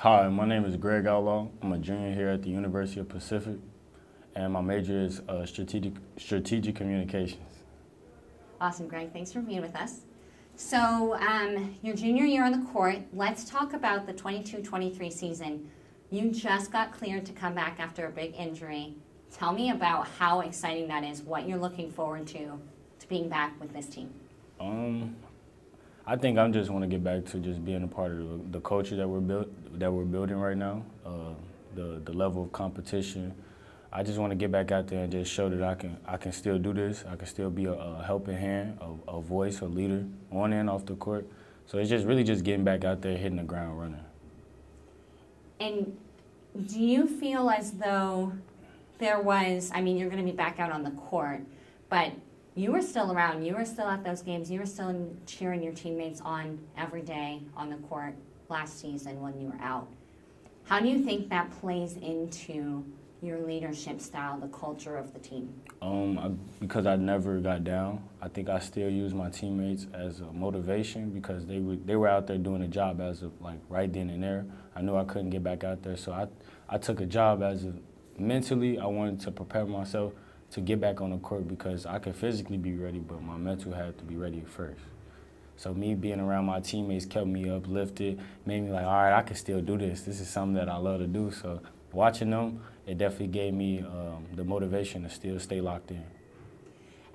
Hi, my name is Greg Outlaw. I'm a junior here at the University of Pacific, and my major is uh, strategic strategic communications. Awesome, Greg. Thanks for being with us. So, um, your junior year on the court, let's talk about the 22 23 season. You just got cleared to come back after a big injury. Tell me about how exciting that is, what you're looking forward to, to being back with this team. Um, I think I just want to get back to just being a part of the, culture that we're built that we're building right now, uh, the the level of competition. I just want to get back out there and just show that I can I can still do this. I can still be a, a helping hand, a, a voice, a leader on and off the court. So it's just really just getting back out there, hitting the ground running. And do you feel as though there was, I mean, you're going to be back out on the court, but you were still around. You were still at those games. You were still cheering your teammates on every day on the court last season when you were out. How do you think that plays into your leadership style, the culture of the team? Um, I, because I never got down, I think I still use my teammates as a motivation because they were they were out there doing a job as of like right then and there. I knew I couldn't get back out there, so I I took a job as a mentally. I wanted to prepare myself to get back on the court because I could physically be ready, but my mental had to be ready first. So me being around my teammates kept me uplifted, made me like, all right, I can still do this. This is something that I love to do. So watching them, it definitely gave me um, the motivation to still stay locked in.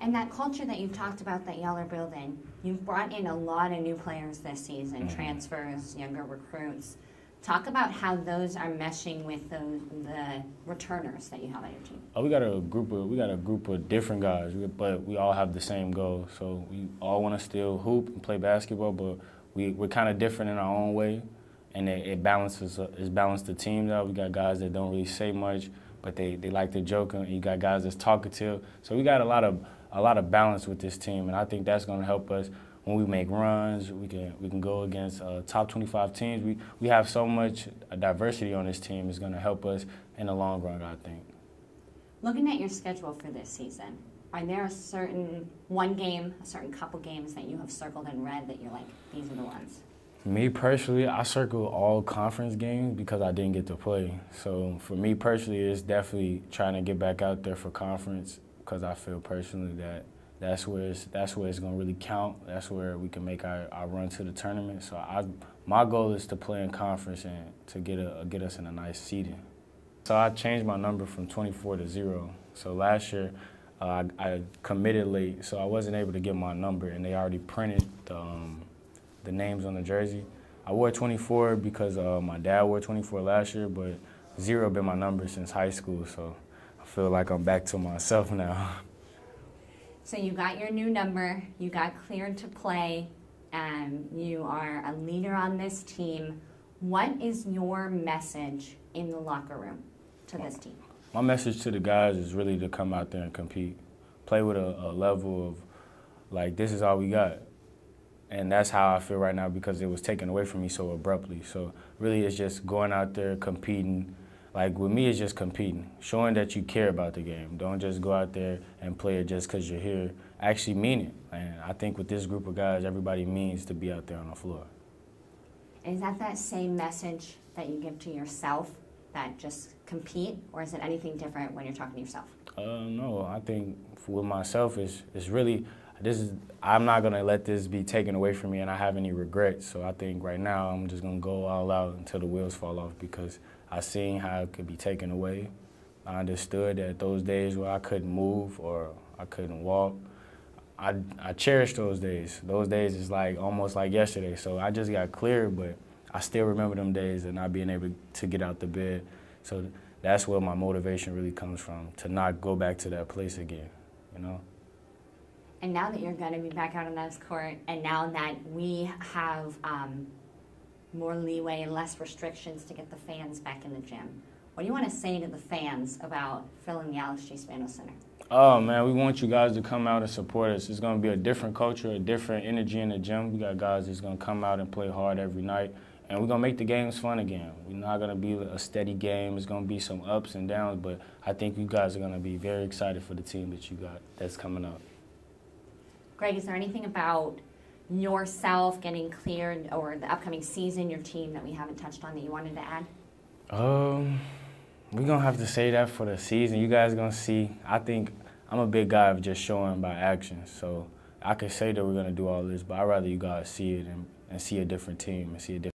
And that culture that you've talked about that y'all are building, you've brought in a lot of new players this season, mm-hmm. transfers, younger recruits. Talk about how those are meshing with those, the returners that you have on your team. Oh, we got a group of we got a group of different guys, but we all have the same goal. So we all want to still hoop and play basketball, but we we're kind of different in our own way, and it, it balances it's balanced the team out. We got guys that don't really say much, but they, they like to joke, and you got guys that's talkative. So we got a lot of a lot of balance with this team, and I think that's going to help us when we make runs, we can we can go against uh, top 25 teams. We we have so much diversity on this team It's going to help us in the long run. I think. Looking at your schedule for this season, are there a certain one game, a certain couple games that you have circled in red that you're like, these are the ones? Me personally, I circle all conference games because I didn't get to play. So for me personally, it's definitely trying to get back out there for conference because I feel personally that that's where it's, that's where it's going to really count. That's where we can make our, our run to the tournament. So I, my goal is to play in conference and to get a get us in a nice seeding. So I changed my number from 24 to zero. So last year uh, I, I, committed late, so I wasn't able to get my number, and they already printed the, um, the names on the jersey. I wore 24 because uh, my dad wore 24 last year, but zero been my number since high school, so I feel like I'm back to myself now. So you got your new number, you got cleared to play, and you are a leader on this team. What is your message in the locker room to this team? My message to the guys is really to come out there and compete. Play with a, a level of, like, this is all we got. And that's how I feel right now because it was taken away from me so abruptly. So really it's just going out there, competing, like with me, it's just competing, showing that you care about the game. Don't just go out there and play it just because you're here. Actually mean it. And I think with this group of guys, everybody means to be out there on the floor. Is that that same message that you give to yourself, that just compete, or is it anything different when you're talking to yourself? Uh, no, I think with myself, it's, it's really, this is, I'm not to let this be taken away from me and I have any regrets. So I think right now I'm just to go all out until the wheels fall off because I seen how it could be taken away. I understood that those days where I couldn't move or I couldn't walk, I, I cherish those days. Those days is like almost like yesterday. So I just got clear, but I still remember them days and not being able to get out the bed. So that's where my motivation really comes from, to not go back to that place again, you know? And now that you're going to be back out on that court, and now that we have um, more leeway and less restrictions to get the fans back in the gym. What do you want to say to the fans about filling the Alex G. Spanos Center? Oh man, we want you guys to come out and support us. It's going to be a different culture, a different energy in the gym. We got guys that's going to come out and play hard every night, and we're going to make the games fun again. We're not going to be a steady game. It's going to be some ups and downs, but I think you guys are going to be very excited for the team that you got that's coming up. Greg, is there anything about yourself getting cleared or the upcoming season, your team that we haven't touched on that you wanted to add? Um, we're gonna have to say that for the season. You guys gonna see. I think I'm a big guy of just showing by action. So I could say that we're gonna do all this, but I'd rather you guys see it and, and see a different team and see a different.